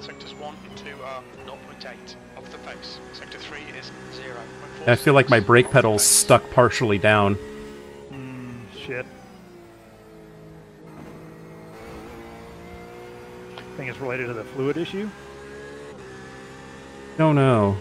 Sectors 1 and 2 are 0.8 of the pace. Sector 3 is 0. I feel like my brake pedal's stuck partially down. Mm, shit. I Think it's related to the fluid issue? Don't know.